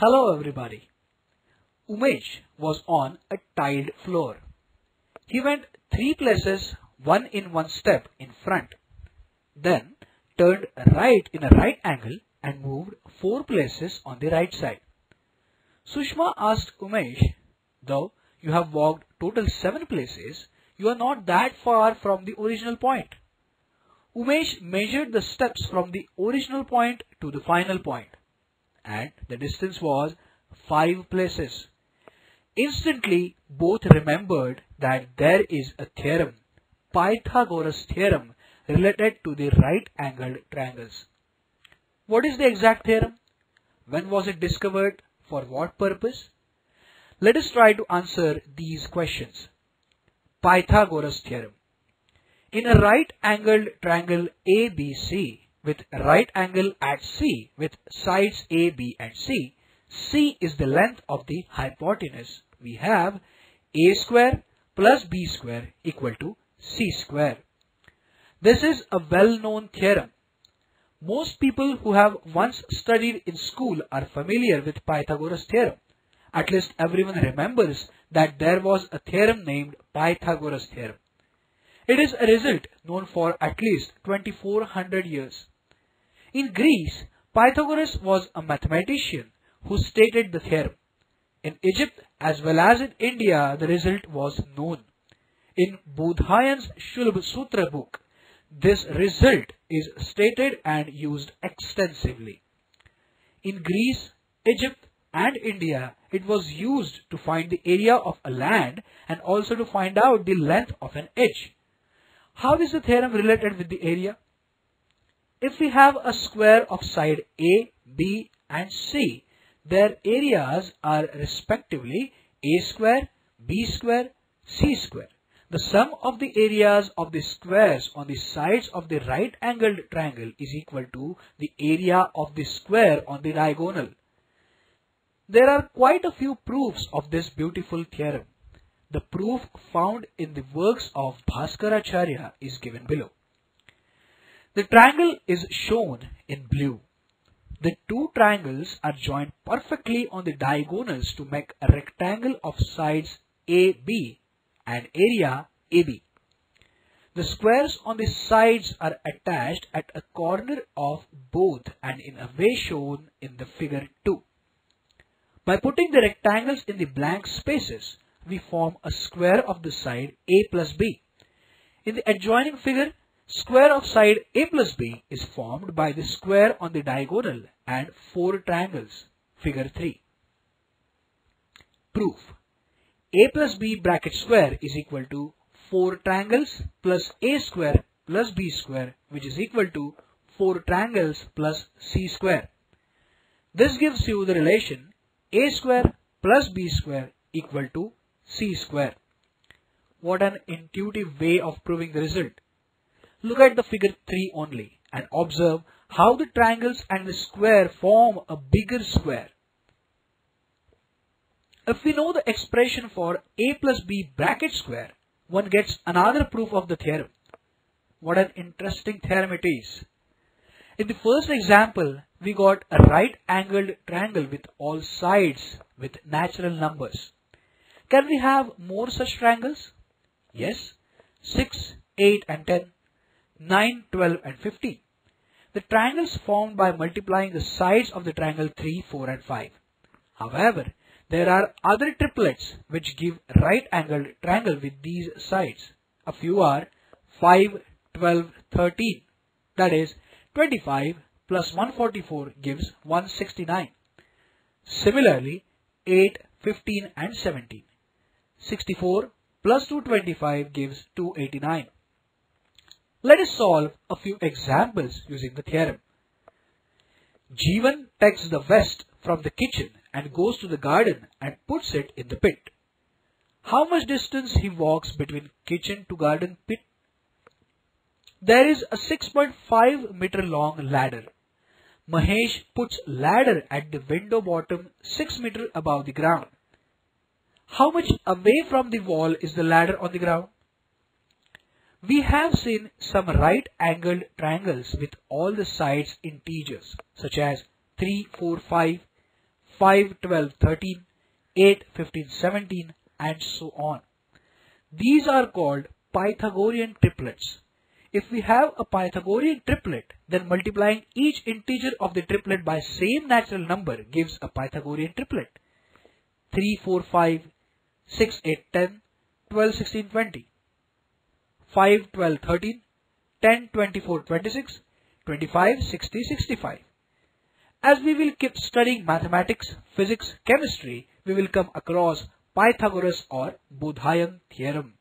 Hello everybody. Umesh was on a tiled floor. He went three places, one in one step in front, then turned right in a right angle and moved four places on the right side. Sushma asked Umesh, though you have walked total seven places, you are not that far from the original point. Umesh measured the steps from the original point to the final point, and the distance was five places. Instantly, both remembered that there is a theorem, Pythagoras theorem, related to the right angled triangles. What is the exact theorem? When was it discovered? For what purpose? Let us try to answer these questions. Pythagoras theorem. In a right angled triangle ABC with right angle at C with sides A, B and C, C is the length of the hypotenuse. We have A square plus B square equal to C square. This is a well-known theorem. Most people who have once studied in school are familiar with Pythagoras theorem. At least everyone remembers that there was a theorem named Pythagoras theorem. It is a result known for at least 2400 years. In Greece, Pythagoras was a mathematician who stated the theorem. In Egypt as well as in India, the result was known. In Bodhayan's Shulba Sutra book, this result is stated and used extensively. In Greece, Egypt and India, it was used to find the area of a land and also to find out the length of an edge. How is the theorem related with the area? If we have a square of side A, B and C, their areas are respectively A square, B square, C square. The sum of the areas of the squares on the sides of the right angled triangle is equal to the area of the square on the diagonal. There are quite a few proofs of this beautiful theorem. The proof found in the works of Bhaskaracharya is given below. The triangle is shown in blue. The two triangles are joined perfectly on the diagonals to make a rectangle of sides AB and area AB. The squares on the sides are attached at a corner of both and in a way shown in the figure 2. By putting the rectangles in the blank spaces, we form a square of the side A plus B. In the adjoining figure, square of side A plus B is formed by the square on the diagonal and four triangles. Figure 3. Proof. A plus B bracket square is equal to 4 triangles plus A square plus B square which is equal to 4 triangles plus C square. This gives you the relation A square plus B square equal to C square. What an intuitive way of proving the result. Look at the figure 3 only and observe how the triangles and the square form a bigger square. If we know the expression for a plus b bracket square, one gets another proof of the theorem. What an interesting theorem it is. In the first example, we got a right angled triangle with all sides with natural numbers. Can we have more such triangles? Yes. 6, 8 and 10, 9, 12 and 15. The triangles formed by multiplying the sides of the triangle 3, 4 and 5. However, there are other triplets which give right angled triangle with these sides. A few are 5, 12, 13. That is 25 plus 144 gives 169. Similarly, 8, 15 and 17. 64 plus 225 gives 289. Let us solve a few examples using the theorem. Jeevan takes the vest from the kitchen and goes to the garden and puts it in the pit. How much distance he walks between kitchen to garden pit? There is a 6.5 meter long ladder. Mahesh puts ladder at the window bottom 6 meter above the ground. How much away from the wall is the ladder on the ground? We have seen some right angled triangles with all the sides integers such as 3, 4, 5, 5, 12, 13, 8, 15, 17 and so on. These are called Pythagorean triplets. If we have a Pythagorean triplet, then multiplying each integer of the triplet by same natural number gives a Pythagorean triplet. 3, 4, 5, 6, 8, 10, 12, 16, 20. 5, 12, 13, 10, 24, 26, 25, 60, 65. As we will keep studying mathematics, physics, chemistry, we will come across Pythagoras or Bodhayan theorem.